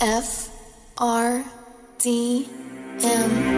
F R D M.